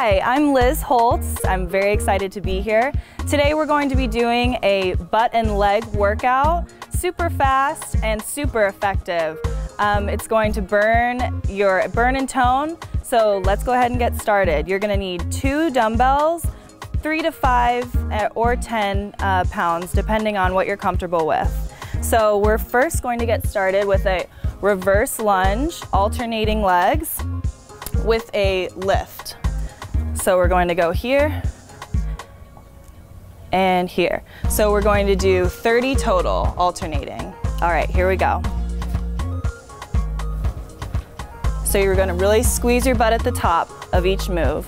Hi, I'm Liz Holtz. I'm very excited to be here. Today we're going to be doing a butt and leg workout, super fast and super effective. Um, it's going to burn your burn and tone. So let's go ahead and get started. You're gonna need two dumbbells, three to five uh, or 10 uh, pounds, depending on what you're comfortable with. So we're first going to get started with a reverse lunge, alternating legs with a lift. So we're going to go here and here. So we're going to do 30 total alternating. All right, here we go. So you're gonna really squeeze your butt at the top of each move.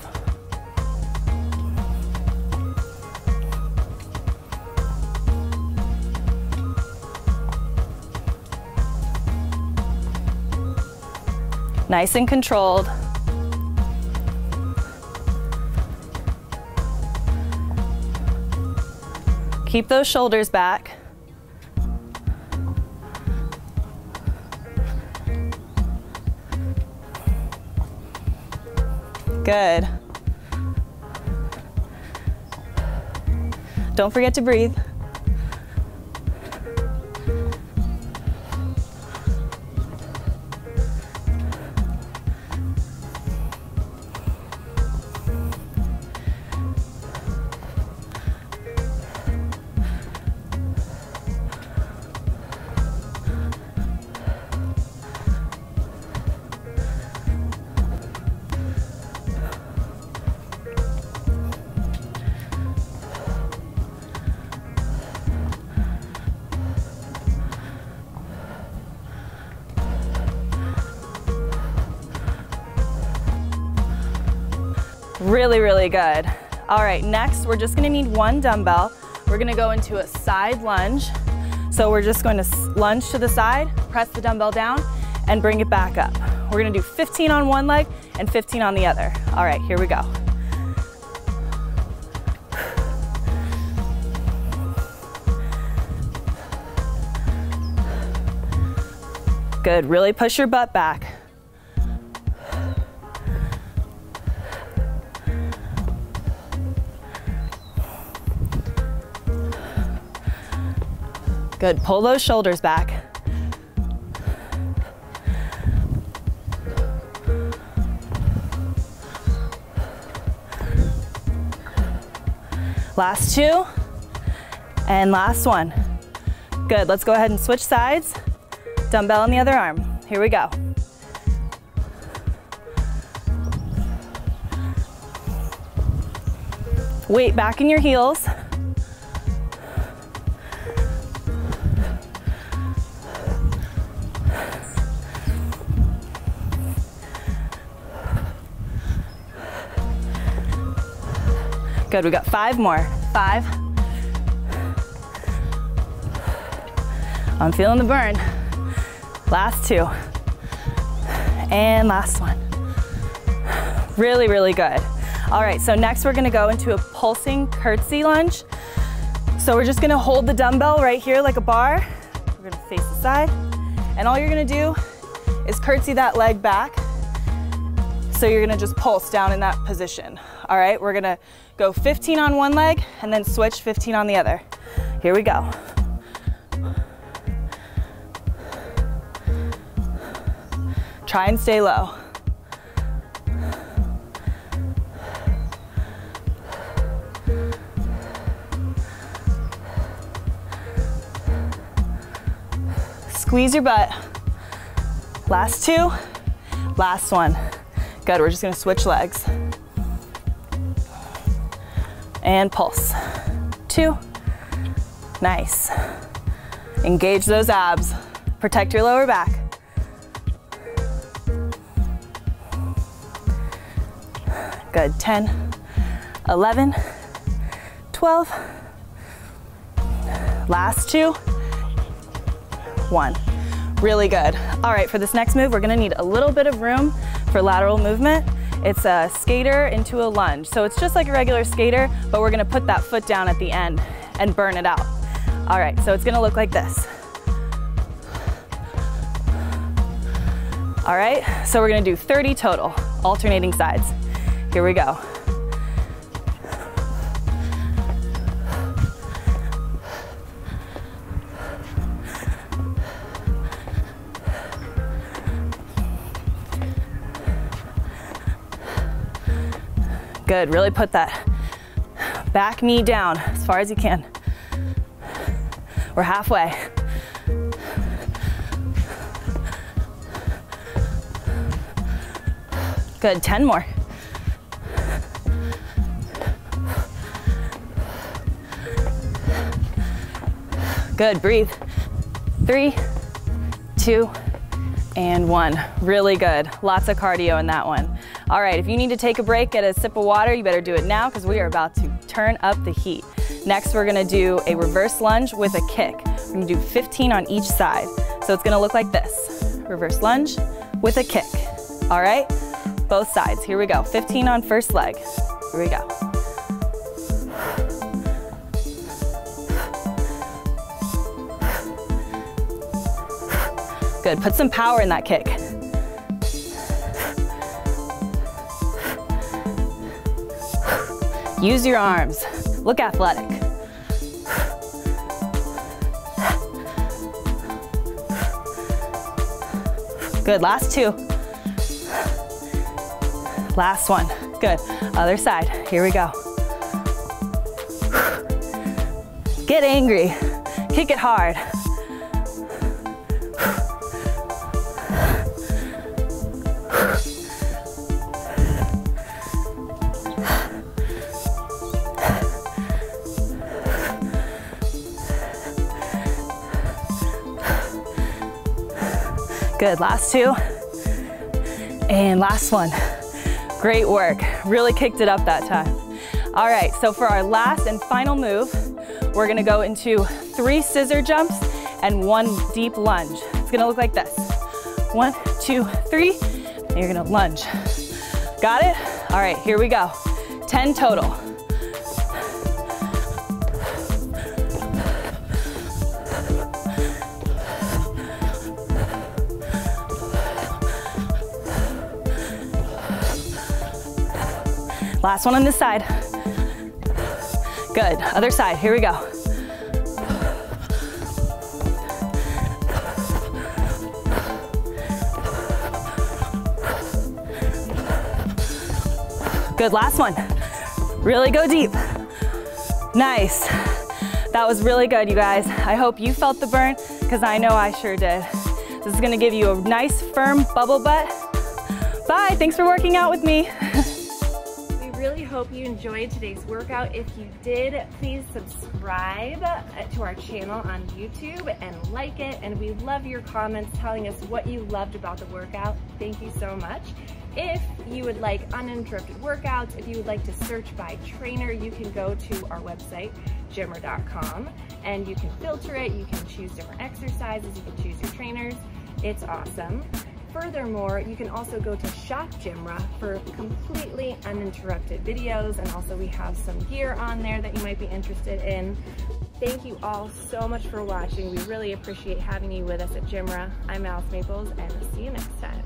Nice and controlled. Keep those shoulders back. Good. Don't forget to breathe. Really, really good. All right, next we're just gonna need one dumbbell. We're gonna go into a side lunge. So we're just going to lunge to the side, press the dumbbell down, and bring it back up. We're gonna do 15 on one leg and 15 on the other. All right, here we go. Good, really push your butt back. Good, pull those shoulders back. Last two, and last one. Good, let's go ahead and switch sides. Dumbbell on the other arm. Here we go. Weight back in your heels. Good, we got five more. Five. I'm feeling the burn. Last two. And last one. Really, really good. All right, so next we're gonna go into a pulsing curtsy lunge. So we're just gonna hold the dumbbell right here like a bar. We're gonna face the side. And all you're gonna do is curtsy that leg back. So you're gonna just pulse down in that position. All right, we're gonna go 15 on one leg and then switch 15 on the other. Here we go. Try and stay low. Squeeze your butt. Last two, last one. Good, we're just gonna switch legs. And pulse. Two, nice. Engage those abs. Protect your lower back. Good, 10, 11, 12. Last two, one. Really good. All right, for this next move, we're gonna need a little bit of room for lateral movement. It's a skater into a lunge. So it's just like a regular skater, but we're gonna put that foot down at the end and burn it out. All right, so it's gonna look like this. All right, so we're gonna do 30 total, alternating sides. Here we go. Good, really put that back knee down as far as you can. We're halfway. Good, 10 more. Good, breathe. Three, two, and one. Really good. Lots of cardio in that one. All right, if you need to take a break, get a sip of water, you better do it now because we are about to turn up the heat. Next, we're gonna do a reverse lunge with a kick. We're gonna do 15 on each side. So it's gonna look like this. Reverse lunge with a kick. All right, both sides. Here we go. 15 on first leg. Here we go. Good, put some power in that kick. Use your arms. Look athletic. Good, last two. Last one, good. Other side, here we go. Get angry, kick it hard. Good, last two. And last one. Great work, really kicked it up that time. All right, so for our last and final move, we're gonna go into three scissor jumps and one deep lunge. It's gonna look like this. One, two, three, and you're gonna lunge. Got it? All right, here we go. 10 total. Last one on this side. Good, other side, here we go. Good, last one. Really go deep. Nice. That was really good, you guys. I hope you felt the burn, because I know I sure did. This is gonna give you a nice, firm bubble butt. Bye, thanks for working out with me. really hope you enjoyed today's workout. If you did, please subscribe uh, to our channel on YouTube and like it. And we love your comments telling us what you loved about the workout. Thank you so much. If you would like uninterrupted workouts, if you would like to search by trainer, you can go to our website, gymra.com, and you can filter it. You can choose different exercises. You can choose your trainers. It's awesome. Furthermore, you can also go to Shop Gymra for completely uninterrupted videos and also we have some gear on there that you might be interested in. Thank you all so much for watching. We really appreciate having you with us at Gymra. I'm Alice Maples and see you next time.